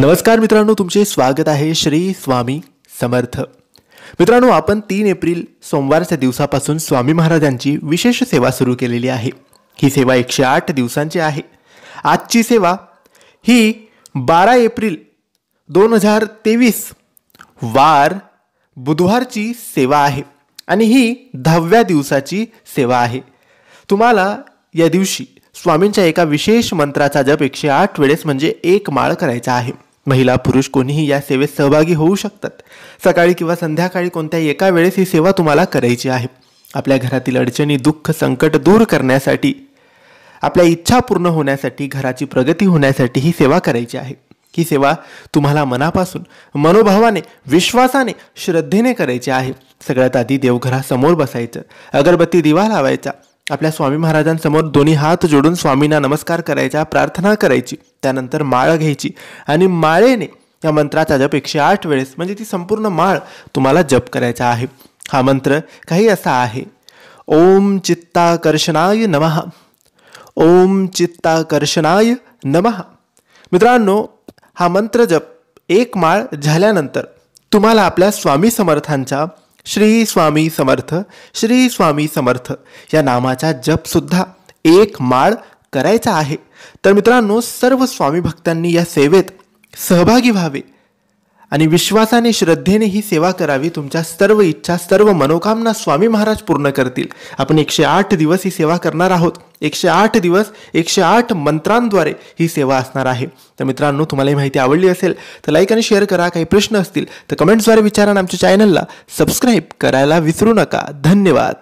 नमस्कार मित्रांनो तुमचे स्वागत आहे श्री स्वामी समर्थ. मित्रांनो आपण तीन एप्रिल सोमवारच्या दिवसापासून स्वामी महाराजांची विशेष सेवा सुरू केलेली आहे. ही सेवा एकशे आठ दिवसांची आहे. आजची सेवा ही बारा एप्रिल दोन हजार तेवीस वार बुधवारची सेवा आहे आणि ही दहाव्या दिवसाची सेवा आहे. तुम्हाला या दिवशी स्वामींच्या एका विशेष मंत्राचा जप एकशे आठ वेळेस म्हणजे एक माळ करायचा आहे. महिला पुरुष कोणीही या सेवेत सहभागी होऊ शकतात. सकाळी किंवा संध्याकाळी कोणत्याही एका वेळेस ही सेवा तुम्हाला करायची आहे. आपल्या घरातील अडचणी दुःख संकट दूर करण्यासाठी आपल्या इच्छा पूर्ण होण्यासाठी घराची प्रगती होण्यासाठी ही सेवा करायची आहे. ही सेवा तुम्हाला मनापासून मनोभावाने विश्वासाने श्रद्धेने करायची आहे. सगळ्यात आधी देवघरासमोर बसायचं. अगरबत्ती दिवा लावायचा. आपल्या स्वामी महाराजांसमोर दोन्ही हात जोडून स्वामींना नमस्कार करायचा प्रार्थना करायची त्यानंतर माळ घ्यायची आणि माळेने या मंत्राचा जप एकशे आठ वेळेस म्हणजे ती संपूर्ण माळ तुम्हाला जप करायचा आहे. हा मंत्र काही असा आहे. ओम चित्ताकर्षणाय नमः. ओम चित्ताकर्षणाय नमः. मित्रांनो हा मंत्र जप एक माळ झाल्यानंतर तुम्हाला आपल्या स्वामी समर्थांच्या श्री स्वामी समर्थ श्री स्वामी समर्थ या नामाचा जपसुद्धा एक माळ करायचा आहे. तर मित्रांनो सर्व स्वामी भक्तांनी या सेवेत सहभागी व्हावे. आणि विश्वासाने श्रद्धेने ही सेवा करावी तुमच्या सर्व इच्छा सर्व मनोकामना स्वामी महाराज पूर्ण करतील. आपण एकशे आठ दिवस ही सेवा करणार आहोत. एकशे आठ दिवस एकशे आठ मंत्रांद्वारे ही सेवा असणार आहे. तर मित्रांनो तुम्हाला ही माहिती आवडली असेल तर लाईक आणि शेअर करा. काही प्रश्न असतील तर कमेंट्सद्वारे विचारा आमच्या चॅनलला सबस्क्राईब करायला विसरू नका. धन्यवाद.